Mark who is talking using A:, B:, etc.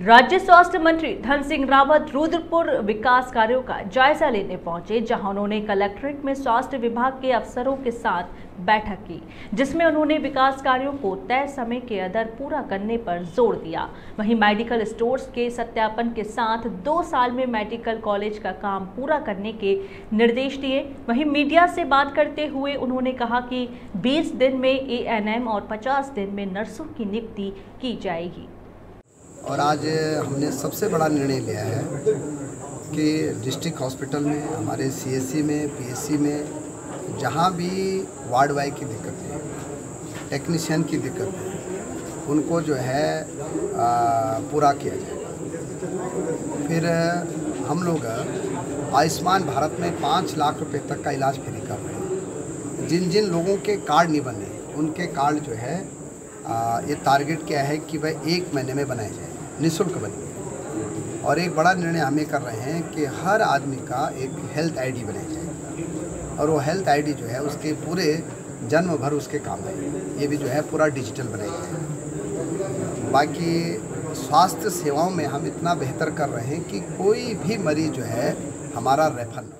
A: राज्य स्वास्थ्य मंत्री धन सिंह रावत रुद्रपुर विकास कार्यों का जायजा लेने पहुँचे, जहाँ उन्होंने कलेक्ट्रेट में स्वास्थ्य विभाग के अफसरों के साथ बैठक की, जिसमें उन्होंने विकास कार्यों को तय समय के अंदर पूरा करने पर ज़ोर दिया। वहीं मेडिकल स्टोर्स के सत्यापन के साथ दो साल में मेडिकल कॉलेज का काम पूरा करने के निर्देश दिए। वहीं मीडिया से बात करते हुए उन्होंने कहा कि 20 दिन में एएनएम और 50 दिन में नर्सों की नियुक्ति की जाएगी।
B: और आज हमने सबसे बड़ा निर्णय लिया है कि डिस्ट्रिक्ट हॉस्पिटल में हमारे सीएससी में पीएससी में जहाँ भी वार्ड वाई की दिक्कत है टेक्नीशियन की दिक्कत है उनको जो है पूरा किया जाए। फिर हम लोग आयुष्मान भारत में पाँच लाख रुपए तक का इलाज फ्री कर रहे हैं। जिन जिन लोगों के कार्ड नहीं बने उनके कार्ड जो है आ, ये टारगेट क्या है कि वह एक महीने में बनाए जाए। निःशुल्क बने और एक बड़ा निर्णय हम कर रहे हैं कि हर आदमी का एक हेल्थ आईडी बनाई जाए। और वो हेल्थ आईडी जो है उसके पूरे जन्म भर उसके काम है ये भी जो है पूरा डिजिटल बनाई जाए बाकी स्वास्थ्य सेवाओं में हम इतना बेहतर कर रहे हैं कि कोई भी मरीज़ जो है हमारा रेफर